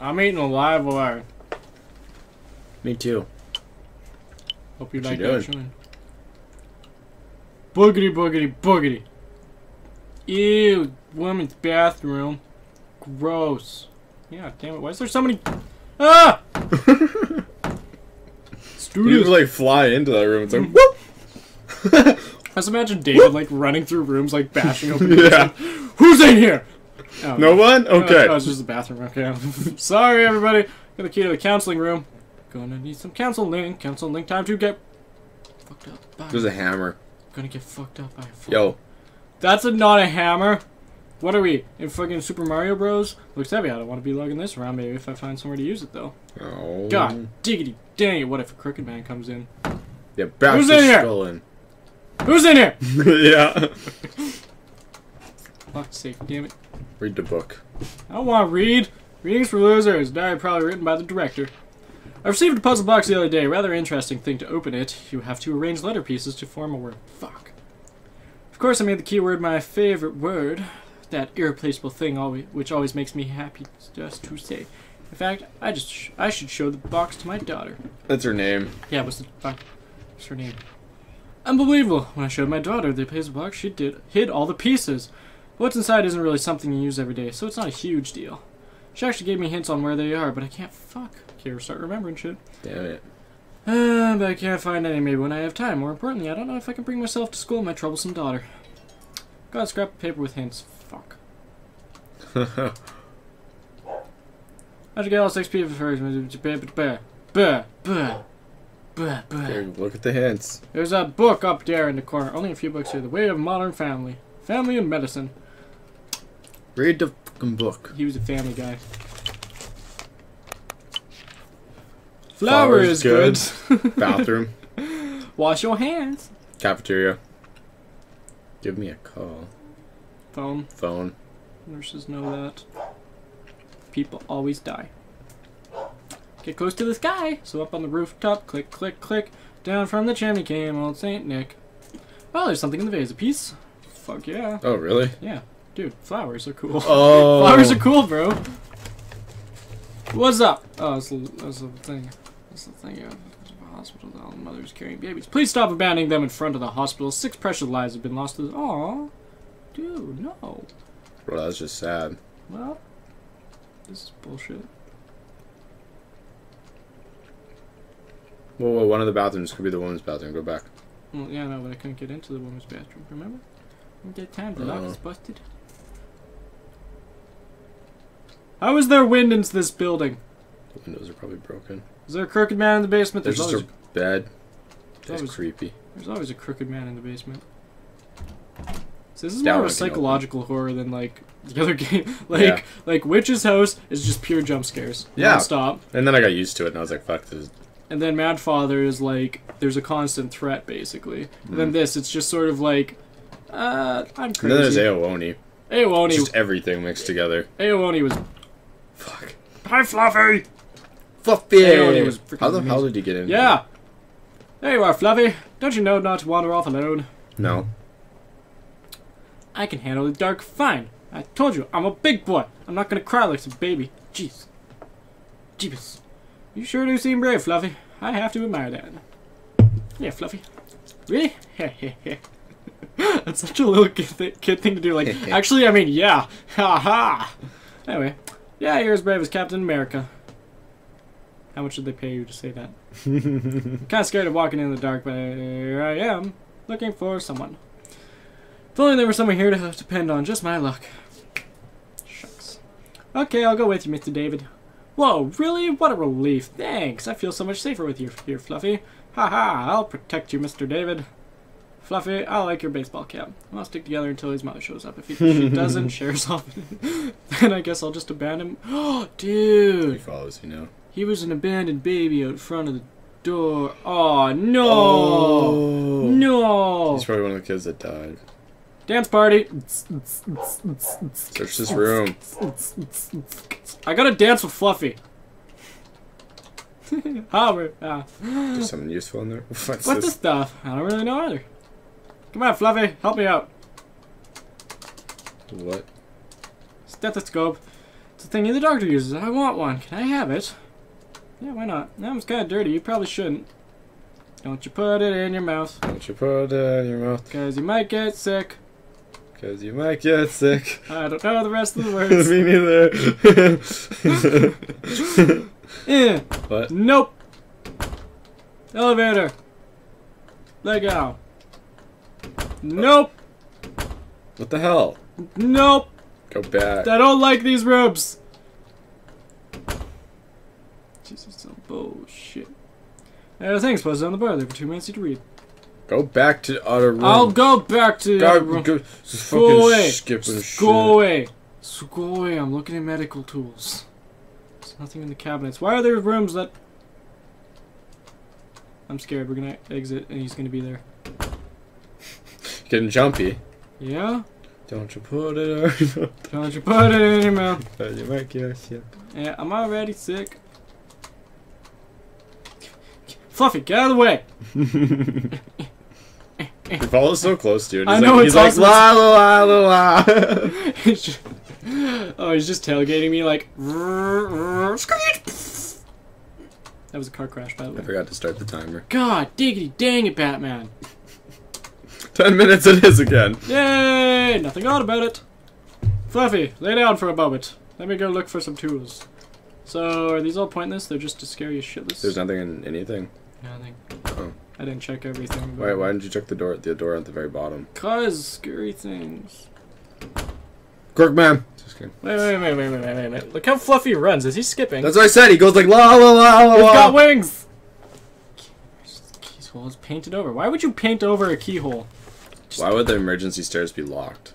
I'm eating a live wire. Me too. Hope you What like you that doing? Boogity boogity boogity. Ew, women's bathroom. Gross. Yeah, damn it. Why is there so many? Ah! Let's You like fly into that room. It's like whoop. I just imagine David like running through rooms like bashing open. Yeah. like, Who's in here? Oh, No one. Okay. Oh, it's just the bathroom. Okay. Sorry, everybody. Got the key to the counseling room. Gonna need some counseling. Counseling time to get fucked up. By, There's a hammer. gonna get fucked up by a phone. Yo. That's a, not a hammer. What are we in fucking Super Mario Bros? Looks heavy. I don't want to be lugging this around. Maybe if I find somewhere to use it though. Oh. God, diggity dang it! What if a crooked man comes in? Yeah. Back Who's in here? stolen. Who's in here? yeah. Fuck's sake, damn it! Read the book. I don't want to read. Readings for losers. Diary probably written by the director. I received a puzzle box the other day. Rather interesting thing to open it. You have to arrange letter pieces to form a word. Fuck. Of course, I made the keyword my favorite word. That irreplaceable thing, always, which always makes me happy just to say. In fact, I just sh- I should show the box to my daughter. That's her name. Yeah, what's the fuck? What's her name? Unbelievable. When I showed my daughter the puzzle box, she did hid all the pieces. What's inside isn't really something you use every day, so it's not a huge deal. She actually gave me hints on where they are, but I can't fuck. Can't start remembering shit. Damn it. Uh, but I can't find any maybe when I have time. More importantly, I don't know if I can bring myself to school with my troublesome daughter. Got a scrap of paper with hints. Fuck. How'd you get all six people first? Here, look at the hints. There's a book up there in the corner. Only a few books here. The Way of Modern Family. Family and Medicine. Read the fucking book. He was a family guy. Flour Flour is is good. Bathroom. Wash your hands. Cafeteria. Give me a call. Phone. Phone. Nurses know that. People always die. Get close to the sky. So up on the rooftop, click, click, click. Down from the chimney came old Saint Nick. Oh, there's something in the vase. A piece? Fuck yeah. Oh, really? Yeah. Dude, flowers are cool. Oh. Flowers are cool, bro. What's up? Oh, that's the, that's the thing. That's the thing. Yeah. Hospital, all the mothers carrying babies. Please stop abandoning them in front of the hospital. Six precious lives have been lost to. Aw, dude, no. Bro, that's just sad. Well, this is bullshit. Whoa, whoa, one of the bathrooms could be the women's bathroom. Go back. Well, yeah, no, but I couldn't get into the women's bathroom. Remember? Get time. The oh. lock Oh. is busted. How is there wind into this building? The windows are probably broken. Is there a crooked man in the basement? There's just a bed. That's always- creepy. There's always a crooked man in the basement. So this is That more of a psychological horror than like the other game. like Yeah. like Witch's House is just pure jump scares. Yeah. Stop. And then I got used to it, and I was like, "Fuck this." And then Mad Father is like there's a constant threat basically. And then Mm. this it's just sort of like uh I'm And then there's crazy. Aooni. Aooni Just everything mixed together. Aooni was Fuck. Hi Fluffy. Fluffy. Aooni was How the hell did he get in? Yeah. There you are, Fluffy. Don't you know not to wander off alone? No. I can handle the dark fine. I told you, I'm a big boy. I'm not gonna cry like some baby. Jeez. Jeebus. You sure do seem brave, Fluffy. I have to admire that. Yeah, Fluffy. Really? That's such a little kid, th- kid thing to do. Like, actually, I mean, yeah. Ha ha. Anyway, yeah, you're as brave as Captain America. How much did they pay you to say that? kind of scared of walking in the dark, but here I am, looking for someone. If only there was someone here to depend on. Just my luck. Shucks. Okay, I'll go with you, Mr. David. Whoa, really? What a relief. Thanks. I feel so much safer with you here, Fluffy. Ha ha, I'll protect you, Mr. David. Fluffy, I like your baseball cap. We'll stick together until his mother shows up. If he, she doesn't, shares off, then I guess I'll just abandon him. Oh, dude! He follows, you know. He was an abandoned baby out front of the door. Oh, no. Oh. No. He's probably one of the kids that died. Dance party. Search this room. I gotta dance with Fluffy. Howard. Ah. There's something useful in there. What's, What's this? this stuff? I don't really know either. Come on, Fluffy. Help me out. What? Stethoscope. It's the thingy the doctor uses. I want one. Can I have it? Yeah, why not? That one's kind of dirty. You probably shouldn't. Don't you put it in your mouth. Don't you put it in your mouth, Because you might get sick. cause you might get sick. I don't know the rest of the words. Me neither. Eh. what? Nope. Elevator. Let go. Nope. What the hell? Nope. Go back. I don't like these rooms. Jesus, some bullshit. There's things posted on the bar there for two minutes to read. Go back to other room. I'll go back to the Go, other room. go, just Go away. skipping Just shit. go away. So go away. I'm looking at medical tools. There's nothing in the cabinets. Why are there rooms that... I'm scared. We're gonna exit and he's gonna be there. Getting jumpy. Yeah? Don't you put it in your mouth. Don't you put it in your mouth. you might get sick. Yeah, I'm already sick. Fluffy, get out of the way! Follows so close to you. And I he's know, like, he's like awesome. la la la la la. Oh, he's just tailgating me like. That was a car crash, by the way. I forgot to start the timer. God, diggity dang it, Batman! Ten minutes it is again. Yay! Nothing odd about it. Fluffy, lay down for a moment. Let me go look for some tools. So, are these all pointless? They're just to scare you shitless? There's nothing in anything. nothing. Oh. I didn't check everything. Why, why didn't you check the door? At the door at the very bottom. Cause scary things. Crookman. Just kidding. Wait, wait, wait, wait, wait, wait, wait, wait. Look how Fluffy runs. Is he skipping? That's what I said. He goes like la la la la la. He's got wings! Keyhole is painted over. Why would you paint over a keyhole? Why would the emergency stairs be locked?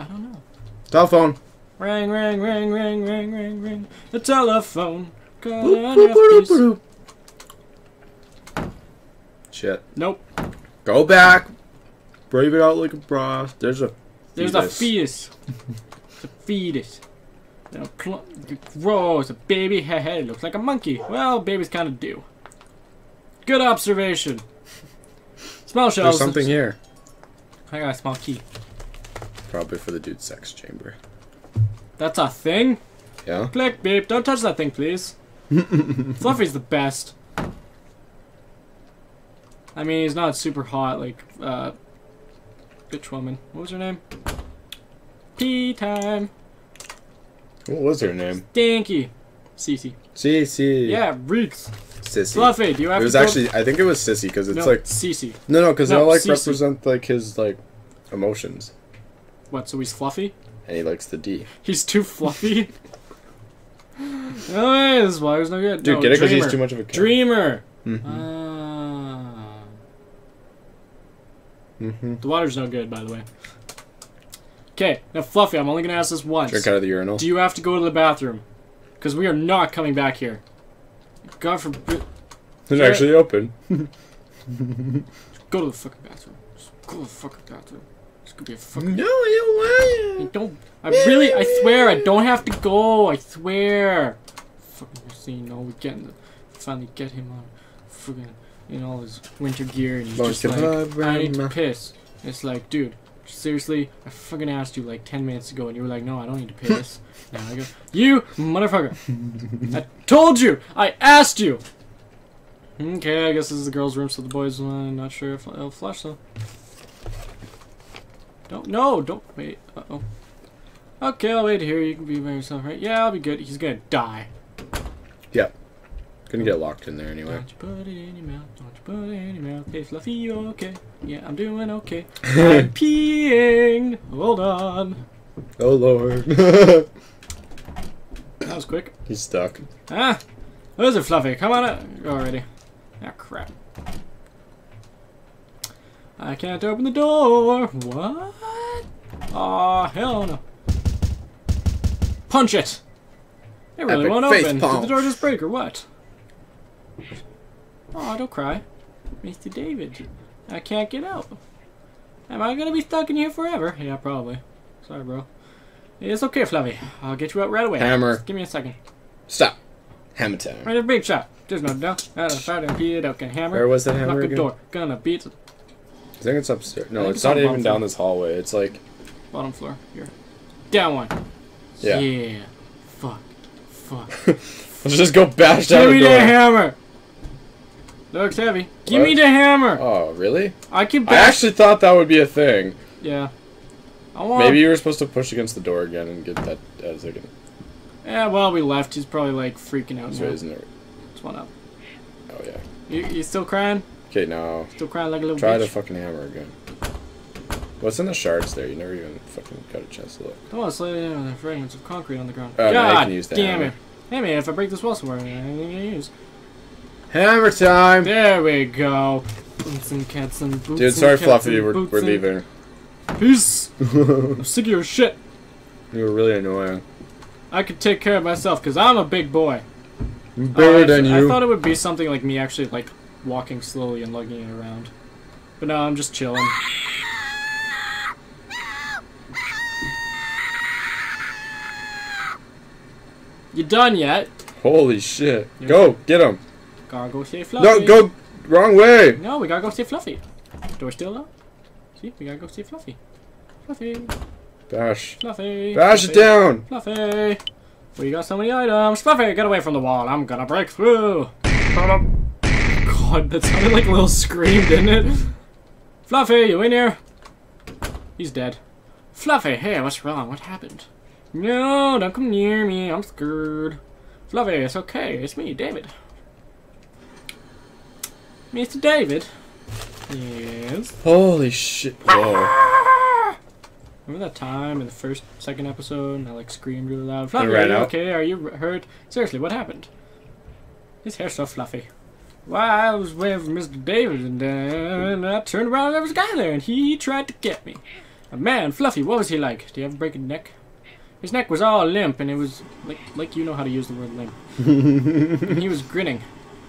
I don't know. Telephone. Ring, ring, ring, ring, ring, ring, ring. The telephone. Boop, boop, boop, boop. Shit. Nope. Go back. Brave it out like a bra. There's a. There's a fetus. fetus. it's a fetus. Now, gross. A baby head. Looks like a monkey. Well, babies kind of do. Good observation. Small shells. There's something here. I got a small key. Probably for the dude's sex chamber. That's a thing? Yeah. Click, beep. Don't touch that thing, please. Fluffy's the best. I mean, he's not super hot like, uh, bitch woman. What was her name? Tea time. What was her name? Stinky. Cece. Cece. Yeah, reeks. Sissy. Fluffy, do you have It was to actually. I think it was Sissy because it's no, like Sissy. no, no, because No, they all like Cece. represent like his like emotions, What, so he's fluffy? and he likes the D. He's too fluffy? oh, this water's no good. Dude, no, get it because he's too much of a. kid. Dreamer! Mhm. Ah. Mhm. The water's no good, by the way. Okay, now Fluffy, I'm only gonna ask this once. Drink out of the urinal. Do you have to go to the bathroom? Because we are not coming back here. God forbid. It's actually open. Go to the fucking bathroom. Just go to the fucking bathroom. It's gonna be a fucking. No, you I don't. I really. I swear, I don't have to go. I swear. Fucking scene. No, we getting the. Finally get him on. Fucking. In all his winter gear, and he's just like, I need to grandma. piss. It's like, dude, seriously, I fucking asked you like 10 minutes ago, and you were like, no, I don't need to piss. now I go, you motherfucker. I told you! I asked you! Okay, I guess this is the girls' room, so the boys, uh, not not sure if it'll flush, though. Don't, no, don't, wait, uh-oh. Okay, I'll wait here, you can be by yourself, right? Yeah, I'll be good. He's gonna die. Yep. Gonna get locked in there anyway. Don't you put it in your mouth, don't you put it in your mouth. Hey, Fluffy, you okay? Yeah, I'm doing okay. I'm peeing! Hold on. oh lord. That was quick. He's stuck. Ah! Is it, Fluffy? Come on up already. Ah, crap. I can't open the door. What? Aw, hell no. Punch it! It really Epic won't open. Did the door just break or what? Oh, don't cry. Mr. David, I can't get out. Am I gonna be stuck in here forever? Yeah, probably. Sorry, bro. It's okay, Fluffy. I'll get you out right away. Hammer. Just give me a second. Stop. Hammer time. Right, a big shot. There's no doubt. I don't try to beat it up. Can hammer. Where was that Knock hammer the again? door. Gonna beat the I think it's upstairs. No, it's it's not even bottom down this hallway. It's like bottom floor. Here. That one. Yeah. Yeah. Fuck. Fuck. Let's just go bash down the door. Give me the hammer. Looks heavy. Give me the hammer. Oh, really? I can I actually thought that would be a thing. Yeah. Want. Maybe you were supposed to push against the door again and get that as a second. Yeah. well, we left, he's probably like freaking out. Now. isn't it? Just one up. Oh yeah. You, you still crying? Okay, now Still crying like a little try the fucking hammer again. What's in the shards there? You never even fucking got a chance to look. Oh, it's laying down the fragments of concrete on the ground. Oh, you God can use the damn hammer. it. Hey man, if I break this wall somewhere, anything to use. Hammer time! There we go. Boots and cats and boots Dude, sorry, Fluffy, we're, we're leaving. Peace. You I'm sick of your shit. You were really annoying. I could take care of myself because I'm a big boy. I'm Oh, bigger I, than I thought it would be something like me actually like walking slowly and lugging it around. But no, I'm just chilling. You done yet? Holy shit. Go, get him. Gotta go see Fluffy. No, go wrong way. No, we gotta go see Fluffy. Door still up? See, we gotta go see Fluffy. Fluffy, Bash. Fluffy. Bash it down. Fluffy. We got so many items. Fluffy, get away from the wall. I'm gonna break through. God, that sounded like a little scream, didn't it? Fluffy, you in here? He's dead. Fluffy, hey, what's wrong? What happened? No, don't come near me. I'm scared. Fluffy, it's okay. It's me, David. Mr. David? Yes. Holy shit. Whoa. Remember that time in the first, second episode, and I like screamed really loud? Fluffy, are you out? okay? Are you hurt? Seriously, what happened? His hair's so fluffy. Well, I was with Mr. David, and then I turned around and there was a guy there, and he tried to get me. A man, Fluffy, what was he like? Did he have a broken neck? His neck was all limp, and it was like like you know how to use the word limp. and he was grinning.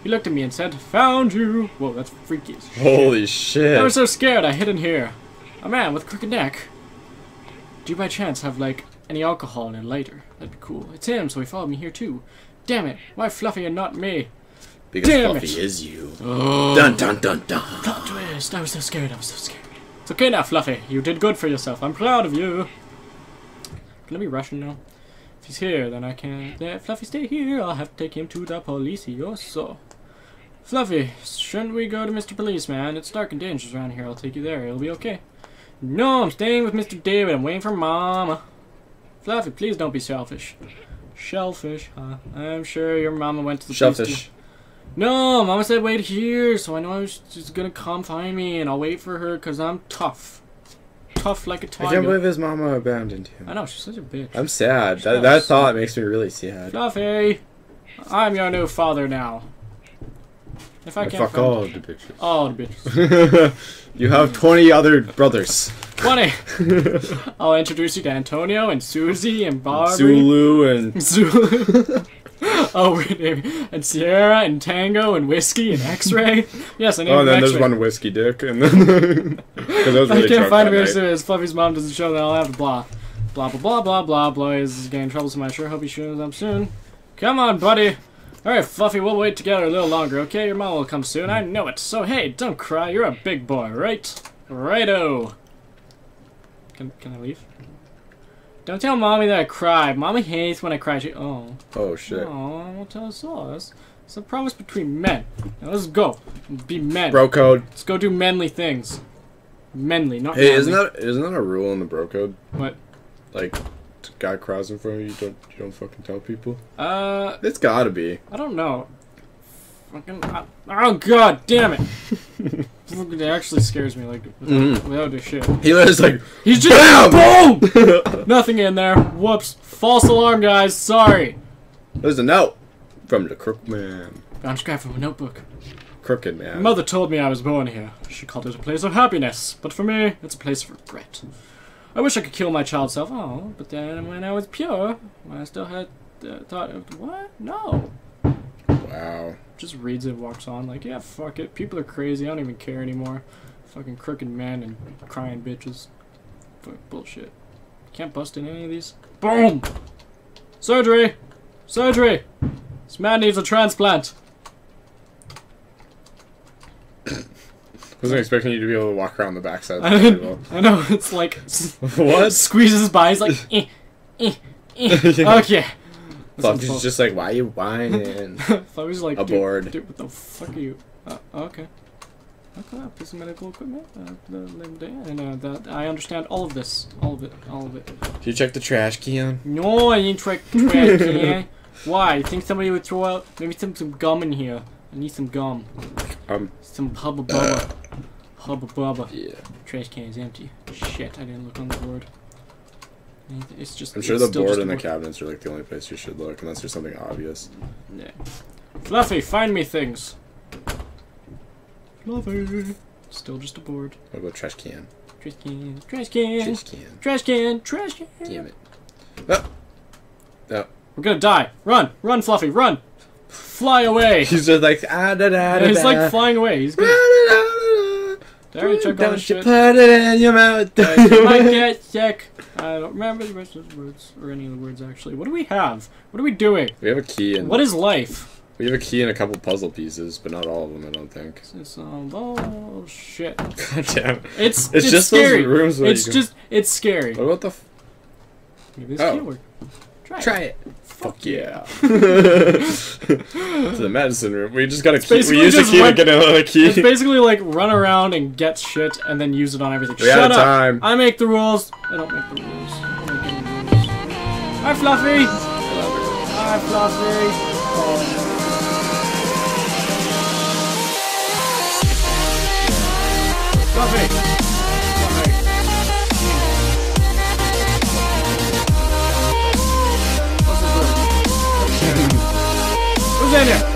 He looked at me and said, "Found you." Whoa, that's freaky. Holy shit. I was so scared I hid in here. A man with a crooked neck. Do you by chance have, like, any alcohol and a lighter? That'd be cool. It's him, so he followed me here too. Damn it, why Fluffy and not me? Because Damn Fluffy it. is you. Oh. Dun dun dun dun. Plot twist. I was so scared, I was so scared. It's okay now, Fluffy. You did good for yourself. I'm proud of you. Can I be Russian now? If he's here, then I can't let Fluffy stay here. I'll have to take him to the police. so. Fluffy, shouldn't we go to Mr. Policeman? It's dark and dangerous around here. I'll take you there. It'll be okay. No, I'm staying with Mr. David. I'm waiting for Mama. Fluffy, please don't be selfish. Shellfish, huh? I'm sure your mama went to the police Shellfish. No, Mama said wait here, so I know she's gonna come find me, and I'll wait for her because I'm tough. Tough like a I tiger. I can't believe his mama abandoned him. I know, she's such a bitch. I'm sad. That, that thought makes me really sad. Fluffy, I'm your new father now. If I And can't fuck all the bitches. all the bitches. you have 20 other brothers. Funny. I'll introduce you to Antonio and Susie and Barbie. Zulu and Zulu. oh, and Sierra and Tango and Whiskey and X-Ray. Yes, I named oh, and then there's one whiskey dick, and then because I was really I can't find him as soon as Fluffy's mom doesn't show. Then I'll have to blah, blah blah blah blah blah blah. Is getting troublesome. I sure hope he shows up soon. Come on, buddy. All right, Fluffy, we'll wait together a little longer, okay? Your mom will come soon. I know it. So hey, don't cry. You're a big boy, right? Righto. Can can I leave? Don't tell mommy that I cried. Mommy hates when I cry. She oh. Oh shit, Oh, I won't tell us all. It's, it's a promise between men. Now let's go. Be men. bro code. Let's go do manly things. Manly, not Hey, isn't that isn't that a rule in the bro code? What? Like, guy cries in front of you, you don't you don't fucking tell people. Uh, It's gotta be. I don't know. Fucking, uh, oh god damn it! It actually scares me, like, without, without the shit. He was like, He's just- BAM! Boom! Nothing in there. Whoops. False alarm, guys. Sorry. There's a note from the crook man. I'm scribed from a notebook. Crooked My man. mother told me I was born here. She called it a place of happiness, but for me, it's a place of regret. I wish I could kill my child self. Oh, but then when I was pure, when I still had uh, thought of what? No. Wow. Just reads it, walks on. Like, yeah, fuck it. People are crazy. I don't even care anymore. Fucking crooked men and crying bitches. Fuck bullshit. Can't bust in any of these. Boom. Surgery. Surgery. This man needs a transplant. Wasn't expecting you to be able to walk around the backside. I, well. I know it's like what? squeezes by. He's like, eh, Eh, eh. okay. Fluffy's just like, why are you whining? Fluffy's like, a dude. Dude, what the fuck are you? Uh, okay. Okay, piece of medical equipment. Uh, the, the, and uh, that I understand all of this, all of it, all of it. Did you check the trash can? No, I didn't try trash can. Why? I think somebody would throw out maybe some some gum in here. I need some gum. Um, Some hubba bubba. Hubba bubba. yeah. Trash can is empty. Shit, I didn't look on the board. It's just. I'm sure the board and the cabinets are like the only place you should look, unless there's something obvious. Yeah. Fluffy, find me things. Fluffy. Still just a board. What about trash can? Trash can. Trash can. Trash can. Trash can. Trash can. Damn it. Oh. Oh. We're gonna die. Run. Run, Fluffy. Run. Fly away. He's just like ah da da da. He's da. like flying away. He's gonna. All Don't you shit? put it in your mouth. I might get sick. I don't remember the rest of the words or any of the words actually. What do we have? What are we doing? we have a key and What is life? we have a key and a couple puzzle pieces, but not all of them. I don't think. It's um bullshit. God damn. It's It's, it's, just scary. those rooms where It's you can- just it's scary. What about the? F- Maybe this Oh. can't work. Try, it. it. Fuck Yeah. to the medicine room. We just got a key. We used a key run- to get another key. It's basically like run around and get shit and then use it on everything. We Shut up! time. I make the rules. I don't make the rules. I don't make any rules. Hi, Fluffy. Hi, Fluffy. Oh. Fluffy. Fluffy. What's